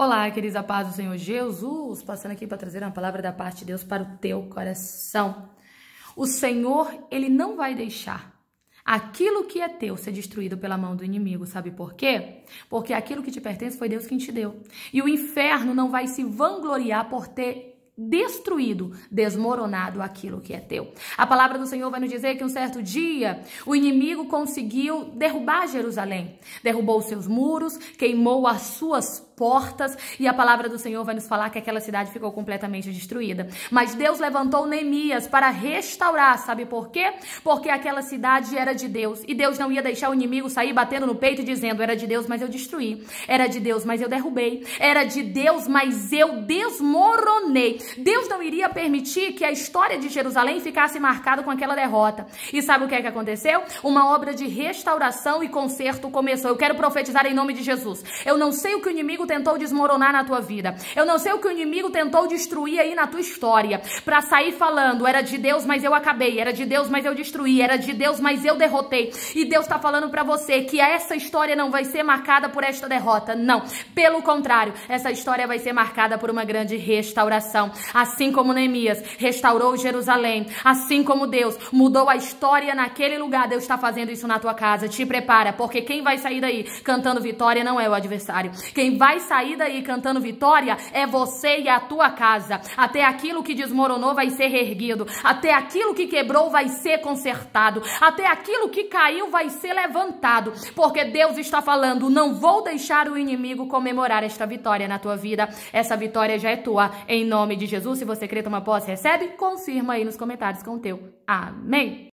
Olá, queridos, a paz do Senhor Jesus, passando aqui para trazer uma palavra da parte de Deus para o teu coração. O Senhor, ele não vai deixar aquilo que é teu ser destruído pela mão do inimigo, sabe por quê? Porque aquilo que te pertence foi Deus quem te deu. E o inferno não vai se vangloriar por ter destruído, desmoronado aquilo que é teu. A palavra do Senhor vai nos dizer que um certo dia o inimigo conseguiu derrubar Jerusalém, derrubou seus muros, queimou as suas portas e a palavra do Senhor vai nos falar que aquela cidade ficou completamente destruída. Mas Deus levantou Neemias para restaurar, sabe por quê? Porque aquela cidade era de Deus e Deus não ia deixar o inimigo sair batendo no peito dizendo era de Deus, mas eu destruí. Era de Deus, mas eu derrubei. Era de Deus, mas eu desmoronei. Deus não iria permitir que a história de Jerusalém ficasse marcada com aquela derrota. E sabe o que é que aconteceu? Uma obra de restauração e conserto começou. Eu quero profetizar em nome de Jesus. Eu não sei o que o inimigo tentou desmoronar na tua vida. Eu não sei o que o inimigo tentou destruir aí na tua história. Para sair falando, era de Deus, mas eu acabei. Era de Deus, mas eu destruí. Era de Deus, mas eu derrotei. E Deus está falando para você que essa história não vai ser marcada por esta derrota. Não. Pelo contrário, essa história vai ser marcada por uma grande restauração. Assim como Neemias restaurou Jerusalém. Assim como Deus mudou a história naquele lugar. Deus está fazendo isso na tua casa. Te prepara, porque quem vai sair daí cantando vitória não é o adversário. Quem vai vai sair daí cantando vitória é você e a tua casa. Até aquilo que desmoronou vai ser reerguido. Até aquilo que quebrou vai ser consertado. Até aquilo que caiu vai ser levantado. Porque Deus está falando: não vou deixar o inimigo comemorar esta vitória na tua vida. Essa vitória já é tua. Em nome de Jesus, se você crê, toma posse, recebe, confirma aí nos comentários com o teu. Amém.